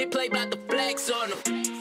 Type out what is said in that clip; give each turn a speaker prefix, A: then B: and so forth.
A: He play about the flex on him.